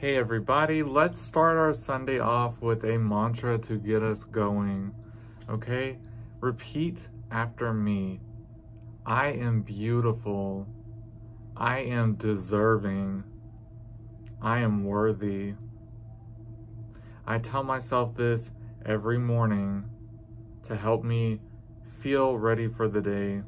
Hey everybody, let's start our Sunday off with a mantra to get us going. Okay? Repeat after me. I am beautiful. I am deserving. I am worthy. I tell myself this every morning to help me feel ready for the day.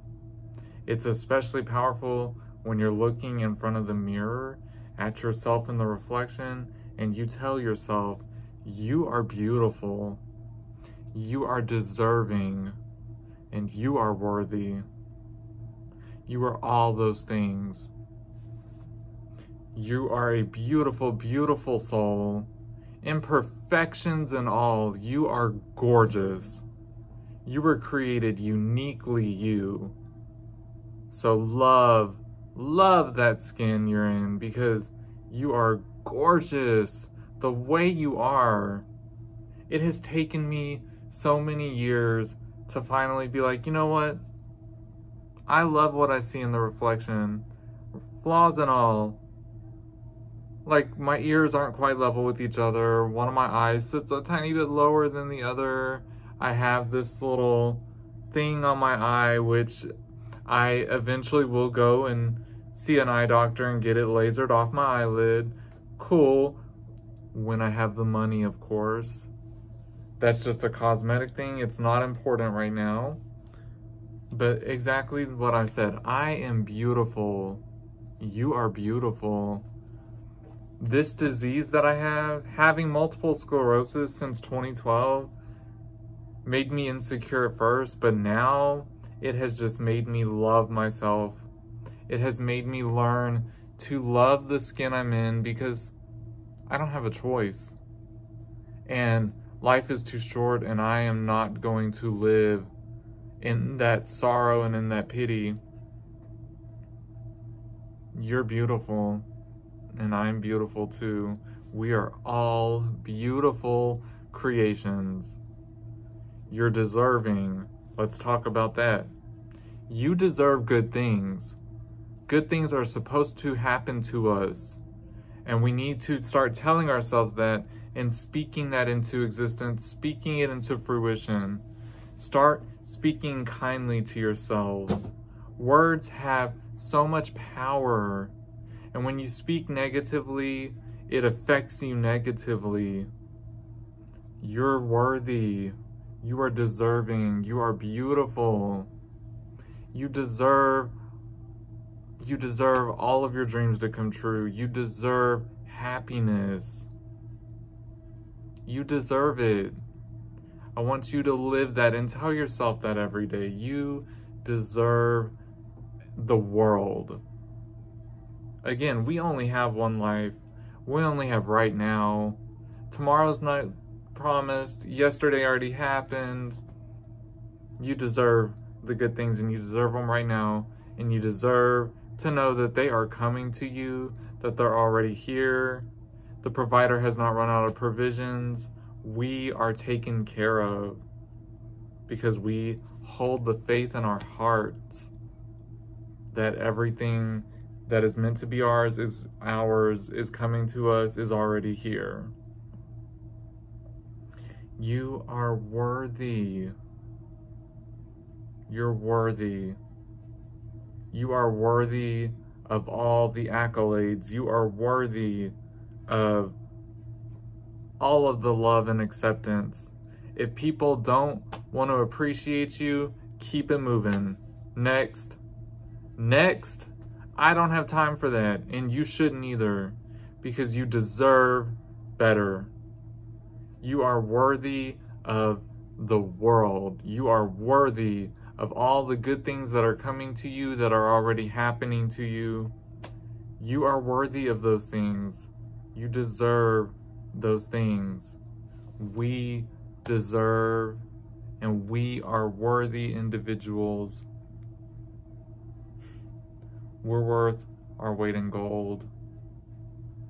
It's especially powerful when you're looking in front of the mirror at yourself in the reflection and you tell yourself, you are beautiful, you are deserving, and you are worthy. You are all those things. You are a beautiful, beautiful soul. Imperfections and all, you are gorgeous. You were created uniquely you. So love, love that skin you're in because you are gorgeous the way you are. It has taken me so many years to finally be like, you know what? I love what I see in the reflection, flaws and all. Like, my ears aren't quite level with each other. One of my eyes sits a tiny bit lower than the other. I have this little thing on my eye, which I eventually will go and see an eye doctor and get it lasered off my eyelid. Cool. When I have the money, of course. That's just a cosmetic thing. It's not important right now. But exactly what I said. I am beautiful. You are beautiful. This disease that I have, having multiple sclerosis since 2012, made me insecure at first, but now it has just made me love myself. It has made me learn to love the skin I'm in because I don't have a choice. And life is too short and I am not going to live in that sorrow and in that pity. You're beautiful and I'm beautiful too. We are all beautiful creations. You're deserving. Let's talk about that. You deserve good things. Good things are supposed to happen to us. And we need to start telling ourselves that and speaking that into existence, speaking it into fruition. Start speaking kindly to yourselves. Words have so much power. And when you speak negatively, it affects you negatively. You're worthy. You are deserving. You are beautiful. You deserve you deserve all of your dreams to come true. You deserve happiness. You deserve it. I want you to live that and tell yourself that every day. You deserve the world. Again, we only have one life. We only have right now. Tomorrow's not promised. Yesterday already happened. You deserve the good things and you deserve them right now. And you deserve to know that they are coming to you, that they're already here. The provider has not run out of provisions. We are taken care of because we hold the faith in our hearts that everything that is meant to be ours is ours, is coming to us, is already here. You are worthy. You're worthy. You are worthy of all the accolades. You are worthy of all of the love and acceptance. If people don't want to appreciate you, keep it moving. Next. Next. I don't have time for that, and you shouldn't either, because you deserve better. You are worthy of the world. You are worthy of all the good things that are coming to you, that are already happening to you. You are worthy of those things. You deserve those things. We deserve and we are worthy individuals. We're worth our weight in gold.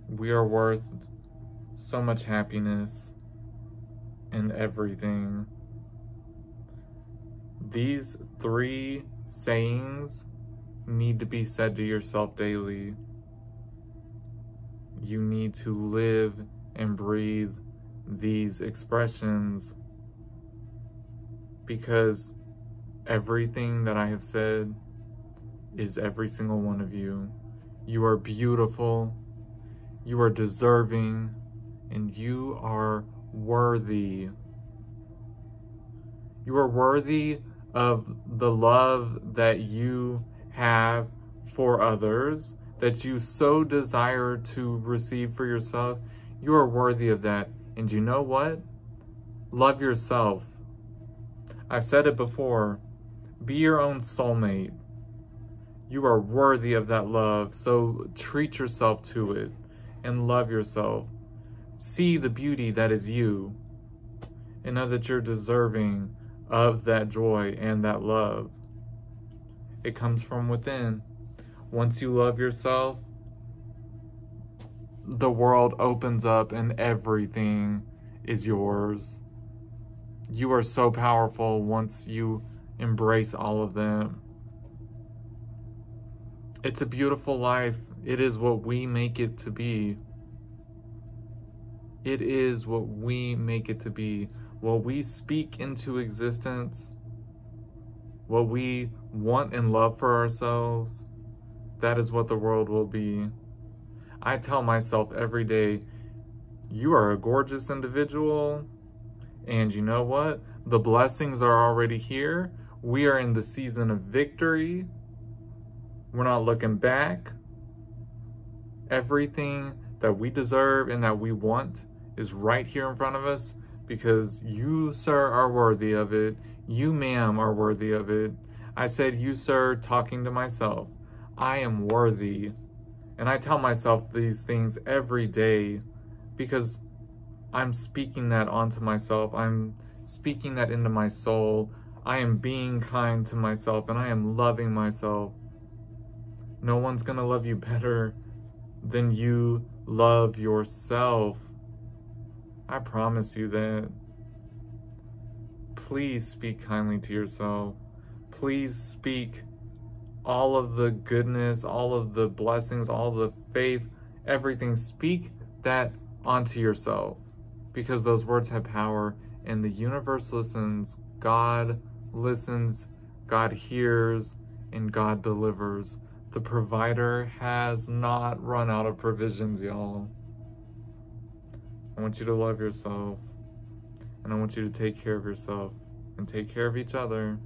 We are worth so much happiness and everything. These three sayings need to be said to yourself daily. you need to live and breathe these expressions because everything that I have said is every single one of you. You are beautiful, you are deserving, and you are worthy. You are worthy of the love that you have for others, that you so desire to receive for yourself. You are worthy of that. And you know what? Love yourself. I've said it before. Be your own soulmate. You are worthy of that love, so treat yourself to it and love yourself. See the beauty that is you and know that you're deserving of that joy and that love. It comes from within. Once you love yourself, the world opens up and everything is yours. You are so powerful once you embrace all of them. It's a beautiful life. It is what we make it to be. It is what we make it to be. What we speak into existence, what we want and love for ourselves, that is what the world will be. I tell myself every day, you are a gorgeous individual. And you know what? The blessings are already here. We are in the season of victory. We're not looking back. Everything that we deserve and that we want is right here in front of us because you, sir, are worthy of it. You, ma'am, are worthy of it. I said, you, sir, talking to myself. I am worthy. And I tell myself these things every day because I'm speaking that onto myself. I'm speaking that into my soul. I am being kind to myself and I am loving myself. No one's going to love you better than you love yourself. I promise you that. Please speak kindly to yourself. Please speak all of the goodness, all of the blessings, all the faith, everything. Speak that onto yourself because those words have power and the universe listens. God listens, God hears, and God delivers. The provider has not run out of provisions, y'all. I want you to love yourself, and I want you to take care of yourself and take care of each other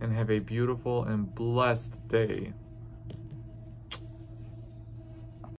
and have a beautiful and blessed day.